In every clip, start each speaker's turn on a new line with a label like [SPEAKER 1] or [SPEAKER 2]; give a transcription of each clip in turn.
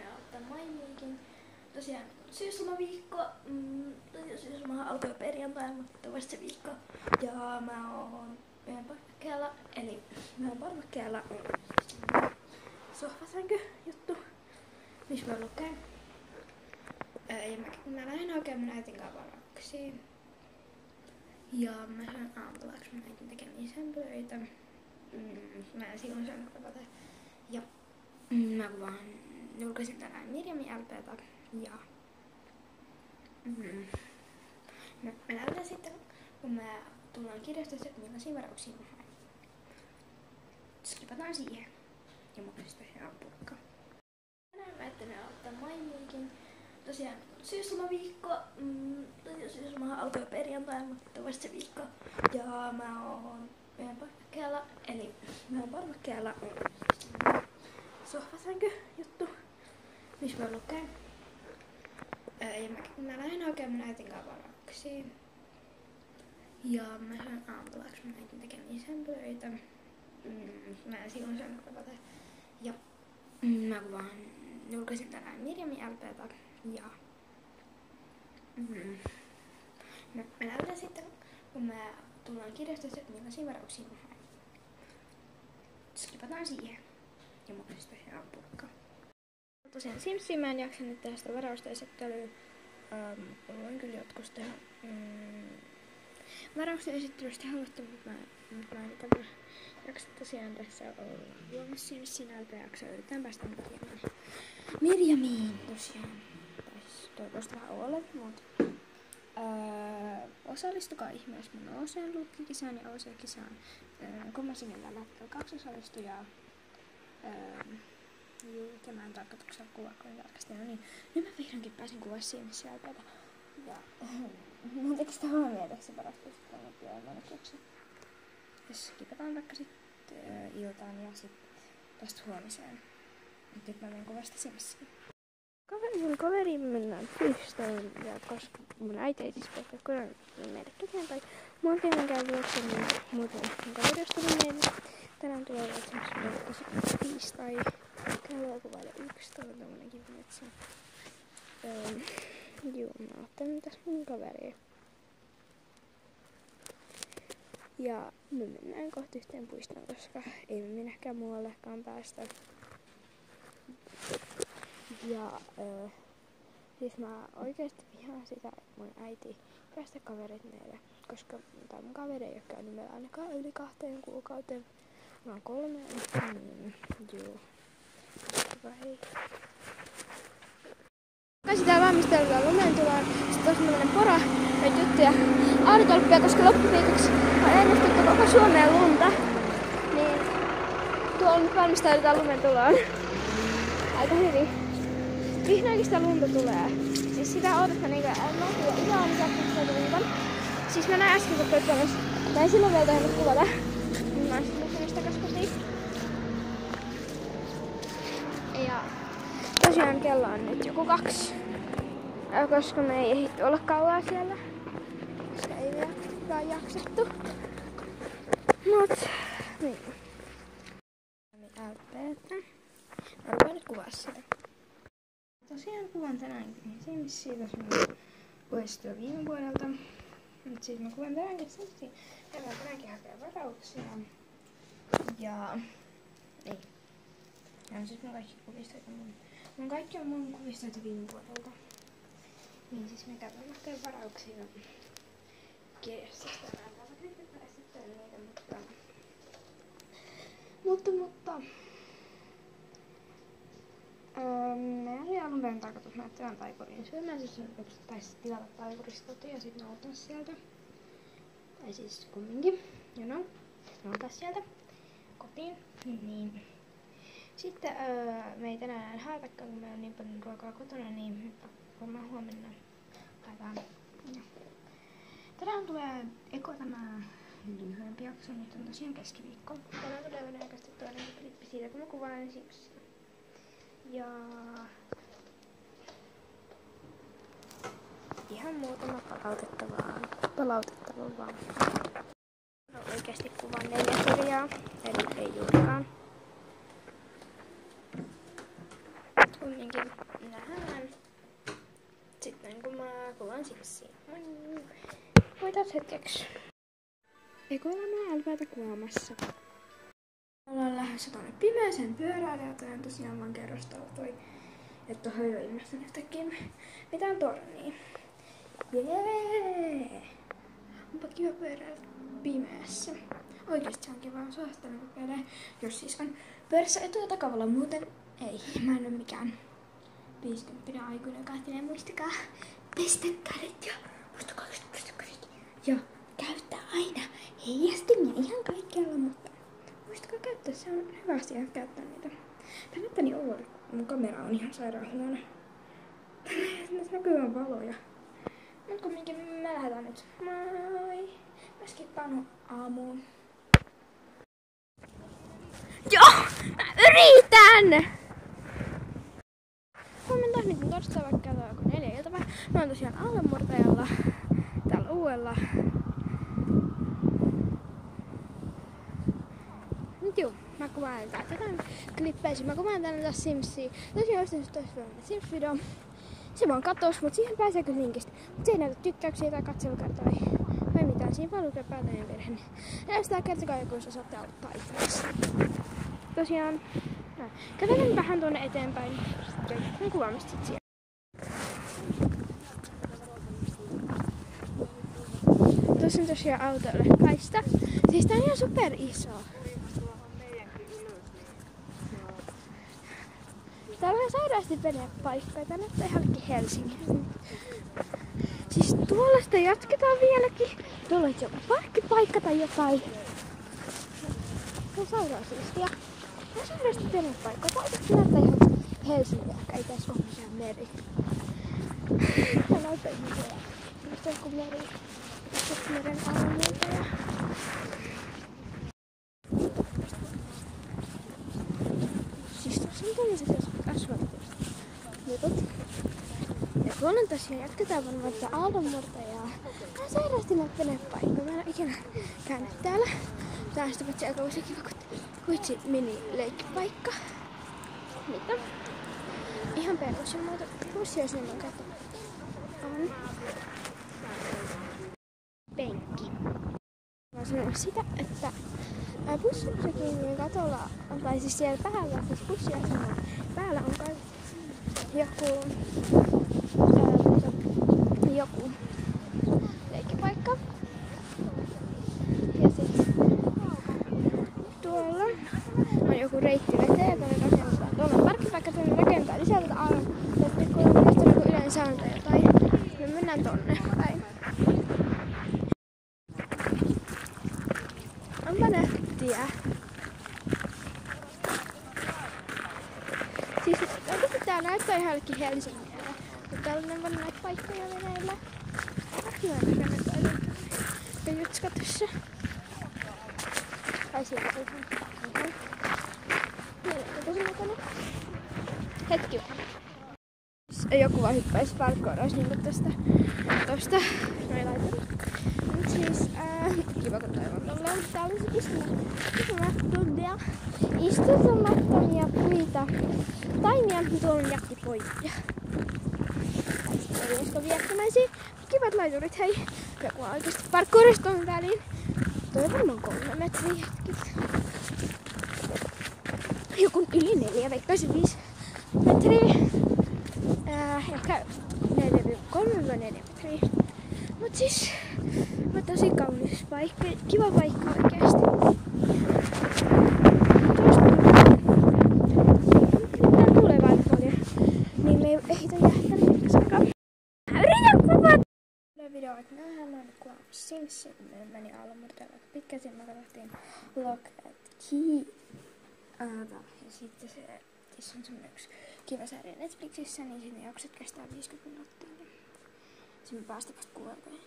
[SPEAKER 1] ajattelin aloittaa mainiikin. Tosiaan syyslomaviikko, mm, syyslomahan alkoi perjantaina, mutta vasta se viikko. Ja mä oon meidän parvekkeella, eli meidän parvekkeella on sohvasänky juttu, missä mä lukeen. Ja mä, mä lähden hakemaan mun äitin kanssa varauksia. Ja mä sain aamutavaksi mun äitin tekemiä sämpylöitä. Mm, mä en silloin saanut kuvata. Ja mm, mä vaan julkaisin tänään Mirjamin LPtä ja mm, mä, mä näytän sitten, kun mä tullaan kirjastossa, että millaisia varauksia mä haen. Skipataan siihen. Ja mä sitten ihan purkka. Tänään mä ajattelin aloittaa mainiikin. Tosiaan syyslomaviikko, mm, syyslomahan alkoi perjantaina, mutta vasta se viikko. Ja mä oon meidän parvekkeella, eli meidän parvekkeella on sohvasänky juttu, missä mä lukeen. Ja mä, mä lähden hakemaan mun äitin kanssa varauksia. Ja mä sain aamutavaksi mun äitin tekemiä sämpylöitä. Mm, mä en silloin saanut kuvata. Ja mm, mä vaan julkaisin tänään Mirjamin LPtä ja mm, mä, mä näytän sitten, kun mä tullaan kirjastossa, että millaisia varauksia mä haen. Skipataan siihen. Ja mä oon sitten ihan purkka. Tosiaan Simsiin mä en jaksa nyt tehdä sitä varausta esittelyä. Ähm, voin kyllä joskus tehdä mm, varausten esittelystä haluttu, mutta mä, nyt mä en ikävä jaksa tosiaan tässä olla luomassa Simsin LP-jaksoa. Yritän päästä viemään Mirjamiin tosiaan. Toivottavasti vähän ole, mutta Öö, osallistukaa ihmeessä mun OCn lukkikisaan ja OC-kisaan. Öö, kummassakin tällä hetkellä kaksi osallistujaa. Öö, juu, tämän tarkoituksella kuvaa kun tarkastella. No niin, nyt mä vihdoinkin pääsin kuvaa siinä sieltä. Ja mun teki sitä huomioon tässä parasta sitten on vielä Jos kipataan vaikka sitten iltaan ja sitten tästä huomiseen. Nyt mä menen kuvasta Simsiin. Kaveri, mun kaveri mennään freestyle ja koska mun äiti ei siis päästä kodan meille ketään tai mä oon pienen käy vuoksi, niin muuten mun kaveri tullut meille. Tänään tulee esimerkiksi meille tosi on kuvailla yksi, tuolla on tämmönenkin metsä. Öö, juu, mä ottelen tässä mun kaveria. Ja me mennään kohti yhteen puistoon, koska ei me minnekään muuallekaan päästä. Ja äh, siis mä oikeesti vihaan sitä, että mun äiti päästä kaverit meille. Koska tää mun kaveri ei ole käynyt meillä ainakaan yli kahteen kuukauteen. Mä oon kolme, niin juu. Sitä valmistellaan lumentuloon. Sitten on semmonen pora ja juttuja autotolppia, koska loppuviikoksi on ennustettu koko Suomeen lunta. Niin tuolla nyt valmistaudutaan lumentuloon. Aika hyvin vihdoinkin sitä lunta tulee. Siis sitä odotetaan niinku, että no, ihan on lunta. Siis mä näin äsken, kun Peppalas, mä en silloin vielä tehnyt kuvata. Mä oon sitten sitä kotiin. Ja tosiaan kello on nyt joku kaksi. Koska me ei ehditty olla kauan siellä. Koska ei vielä jaksettu. Mut, niin. Mä rupean nyt kuvaa sitä tosiaan kuvan tänäänkin Simsiä, tässä on puheistua viime vuodelta. Nyt siis mä kuvan tänäänkin. Ja mä tänäänkin hakea varauksia. Ja niin. Ja on siis mun kaikki kuvistoita mun. Mun kaikki on mun kuvistoita viime vuodelta. Niin siis mä käyn hakemaan varauksia kirjastosta. Niitä, mutta... Mutta, mutta... Öö, meidän oli alun perin tarkoitus mennä tämän taikurin syömään, siis taisi tilata taikurista ja sitten nautaa sieltä. Tai siis kumminkin, you know, nautaa sieltä kotiin. Niin. Sitten öö, me ei tänään haetakaan, kun meillä on niin paljon ruokaa kotona, niin varmaan huomenna haetaan. Tänään tulee eko tämä lyhyempi jakso, nyt on tosiaan keskiviikko. Tänään tulee todennäköisesti toinen klippi siitä, kun mä kuvaan ensiksi ja ihan muutama palautettavaa, palautettavaa vaan. No, oikeasti kuvan neljä kirjaa, eli ei juurikaan. kumminkin nähdään sitten kun mä kuvan sipsiä. Voitat hetkeksi. Eikö ole mä älpäätä kuvaamassa? Ollaan lähdössä tonne pimeäseen pyöräilyä. Toi on tosiaan vaan kerrostalo toi. Että tuohon ei ole yhtäkkiä mitään tornia. Niin? Jee! Onpa kiva pyöräillä pimeässä. Oikeesti se on kiva, on suosittelen kokeilee, jos siis on pyörässä etu- ja takavalla. Muuten ei, mä en oo mikään 50 aikuinen, joka ajattelee muistakaa pestä kädet ja muistakaa pestä. Ja käyttää aina heijastimia ihan kaikkialla, mutta muistakaa käyttää, se on hyvä asia käyttää niitä. Näyttää niin oudolta, mun kamera on ihan sairaan huono. Tässä näkyy vaan valoja. Mut kumminkin mä lähdetään nyt. Moi! Mä skippaan aamuun. Joo! Mä yritän! Torstai vaikka kello joku neljä iltapä. Mä oon tosiaan aallonmurtajalla täällä uudella. Nyt juu, mä kuvaan täältä jotain klippejä. Mä kuvaan tänne taas Simsia. Tosiaan jos nyt vielä Sims-video. Se vaan katos, mutta siihen pääsee kyllä linkistä. Mutta se ei näytä tykkäyksiä tai katselukertoja tai mitään. Siinä vaan lukee päätäinen virhe. Ja sitä kertokaa joku, jos osaatte auttaa itseäsi. Tosiaan, kävelen vähän tuonne eteenpäin. Jatkan kuvaamista sit siellä. Tuossa on tosiaan autoille kaista. Siis tää on ihan super iso. Täällä on sairaasti venepaikkoja. Tää näyttää ihankin Helsingin. Siis tuollaista jatketaan vieläkin. Tuolla on joku parkkipaikka tai jotain. Se on sairaan siistiä. Tää on sairaasti venepaikkoja. Tää oikeesti näyttää ihan Helsingiä, eikä ole mikään meri. Tää näyttää ihan. Nyt on meri. Meren alueelta ja... Siis tuossa on tällaiset asfalttiset jutut. Ja tuolla tosiaan jatketaan varmaan tätä aallonmurtajaa. Tää on sairaasti näitä venepaikkoja. Mä en ole ikinä käynyt täällä. Tää on sitä paitsi aika uusi kiva kuitsi mini leikkipaikka. Mitä? Ihan perus ja muuta bussia, jos niin on Sanon sitä, että bussipysäkin katolla, tai siis siellä päällä, siis bussiaseman päällä on kai joku, joku leikkipaikka. Ja sit tuolla on joku reitti veteen, jota ne rakentaa. Tuolla on parkkipaikka, tuonne rakentaa lisää tätä aivan. Ja sitten kun on yleensä on tai me mennään tonne päin. Onpa nättiä. Siis oikeesti tää jollekin Helsingillä. Mutta täällä on näitä paikkoja toi ja jutska tässä. Tai siellä on mielenkiintoisen. Hetki vaan. Joku vaan hyppäisi parkourais niinku tästä tosta. Noin laitan. Mut siis ää, kiva kun toivon tolleen. On se istumattomia. Istumattomia puita. Taimia tuolla on jättipoikia. Tai sitten olisiko viekkämäisiä. Kivat laiturit, hei. Joku on oikeesti parkouris tuon väliin. Toi on varmaan kolme metriä hetkis. Joku yli neljä, veikkaisin viisi metriä. Ää, ehkä 4-3-4 metriä. Mut siis, mä tosi kaunis paikka, kiva paikka oikeesti. Tää tulee vaan paljon, niin me ei ehditä jäädä tänne pitkäsaikaan. Mä yritän kuvata! Tulee video, että nähdään mä me meni aallonmurteella aika pitkään, siinä me katsottiin Lock at Key. Uh, ja sitten se, se on semmonen yksi kiva sarja Netflixissä, niin siinä jaksot kestää 50 minuuttia. Niin sinne päästä vasta kuuelteen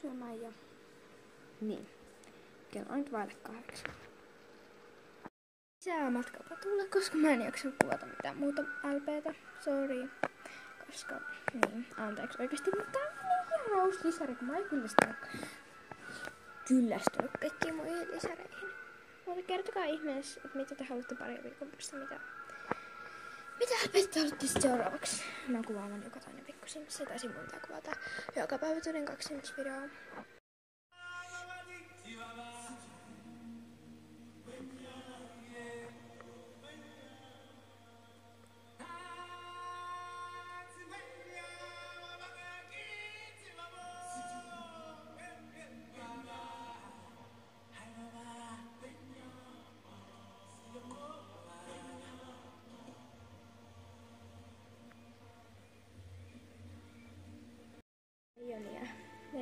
[SPEAKER 1] syömään ja niin. Kello on nyt vaille kahdeksan. Lisää matkalla tulla, koska mä en jaksa kuvata mitään muuta LPtä. Sorry. Koska, niin, anteeksi oikeesti, mutta lisäri, kun mä en kyllästynyt, kyllästynyt kaikkiin muihin lisäreihin. Mutta kertokaa ihmeessä, että mitä te haluatte pari viikon päästä, mitä Mitä helvettiä haluatte seuraavaksi? Mä kuvaamaan joka toinen pikku simsi, tai simulta kuvata joka päivä tulin kaksi sims-videoa.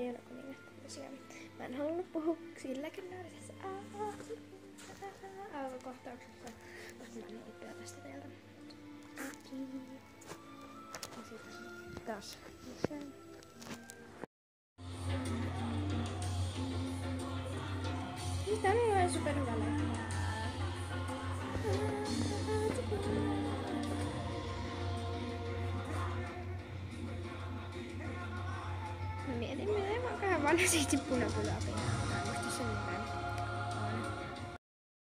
[SPEAKER 1] Leijona kuningasta tosiaan. Mä en halunnut puhua sillä legendaarisessa aamukohtauksessa, koska mä ole upea tästä sitten taas. Tää on ihan super Mä en muista sen nimen.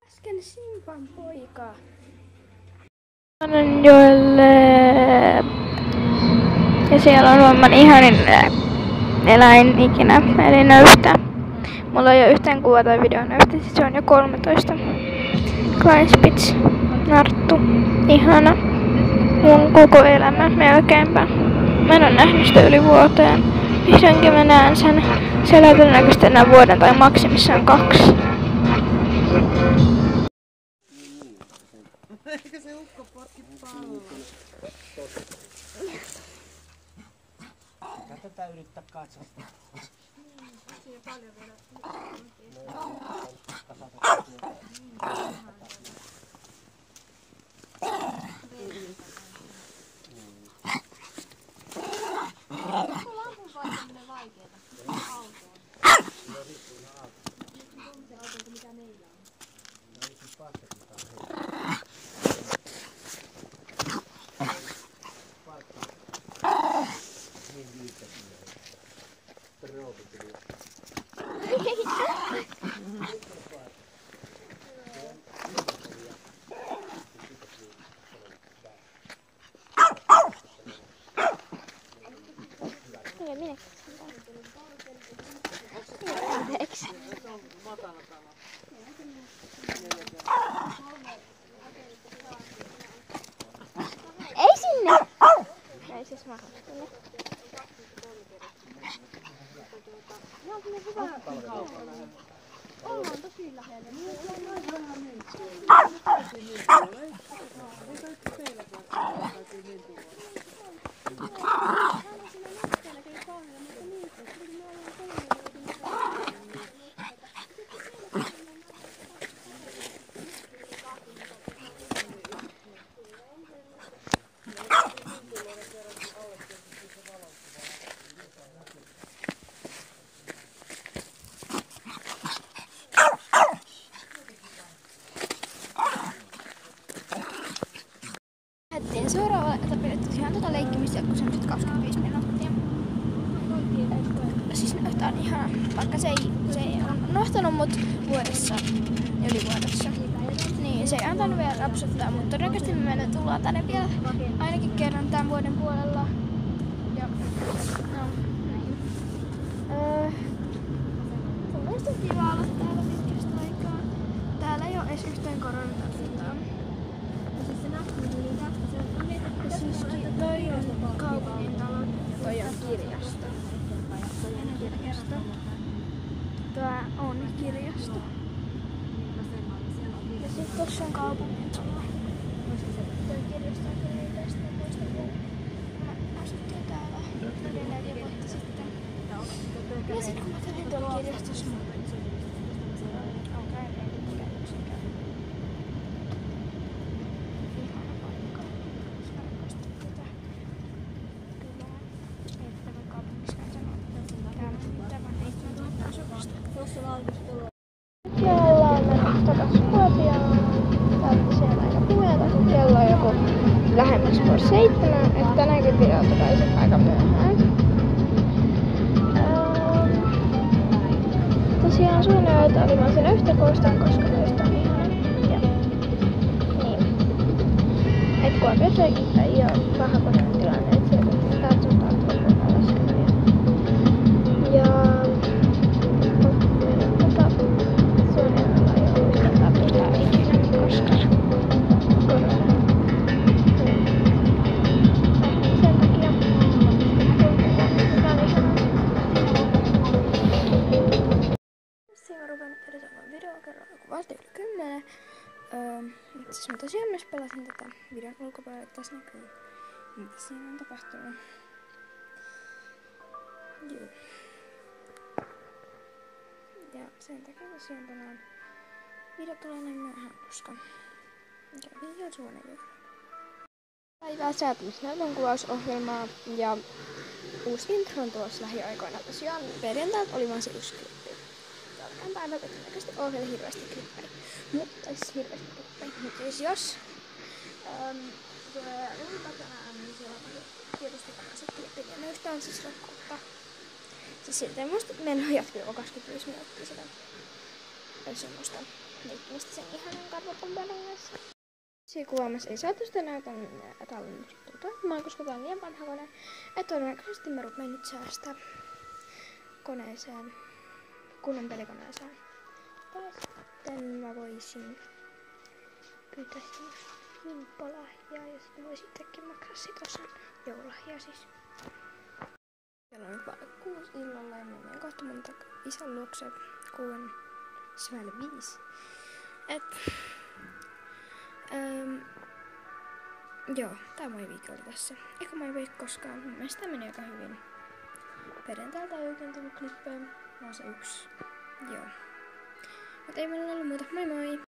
[SPEAKER 1] Äsken Simpan poika.
[SPEAKER 2] Joelle ja siellä on maailman ihanin eläin ikinä, eli nöystä. Mulla ei ole yhtään kuva tai video nöystä, siis se on jo 13. Kleinspitz, Narttu, ihana. Mun koko elämä melkeinpä. Mä en ole nähnyt sitä yli vuoteen. Vihdoinkin mä näen sen. Siellä on todennäköisesti enää vuoden tai maksimissaan kaksi.
[SPEAKER 3] Eikö se ukko yrittää
[SPEAKER 1] ainakin kerran tämän vuoden puolella. Ja, no, näin. Öö, mun mielestä on kiva olla täällä pitkästä aikaa. Täällä ei ole edes yhtään koronatartuntaa. Siis toi on kaupungin talo, toi on kirjasto. On kirjasto. Tää on kirjasto. Ja sit tossa on kaupungin talo. Toi kirjasto on kyllä yleistä muista kun mä asuttiin täällä yli neljä vuotta sitten. Ja sit kun mä kävin tuolla kirjastossa, mä Tosiaan suunnilleen oli vaan sen yhtä koostaan, koska on ihana. Ja niin. Et Kuopiossa ei ole paha koneiden tilanne, kymmenen. Öö, siis mä tosiaan myös pelasin tätä videon ulkopuolella, että tässä näkyy mitä siinä on tapahtunut. Joo. Ja sen takia tosiaan tänään video tulee näin myöhään, koska kävin jo suonen juhla. Päivää säätämisnäytön kuvausohjelmaa ja uusi intro on tulossa lähiaikoina. Tosiaan perjantailta oli vaan se klippi. Jollain päivä todennäköisesti ohjelma hirveästi klippejä. Mutta siis hirveästi klippejä. Mutta siis jos ähm, tulee lunta tänään, niin siellä on tietysti tämmöiset klippit. Ja ne yhtään siis rakkautta. Siis siltä musta on jatkuu 25 minuuttia sitä semmoista leikkimistä sen ihanan karvapompelon kanssa. Siinä kuvaamassa ei saatu sitä näytön tallennettua toimimaan, koska tää on liian vanha kone. Et todennäköisesti mä rupean nyt säästää koneeseen, kunnon pelikoneeseen. Tai sitten mä voisin pyytää semmoista himppalahjaa ja sitten voisin itsekin maksaa sit osan joululahjaa siis. Kello on nyt kuusi illalla ja mä menen kohta mun isän luokse kuuden syvälle viisi. Et Öm, joo, tää moi viikko oli tässä. Eikä moi viikko koskaan. Mun mielestä tää meni aika hyvin. Perjantailta ei oikein tullut klippejä, vaan se yksi. Joo. Mutta ei meillä ollut muuta. Moi moi!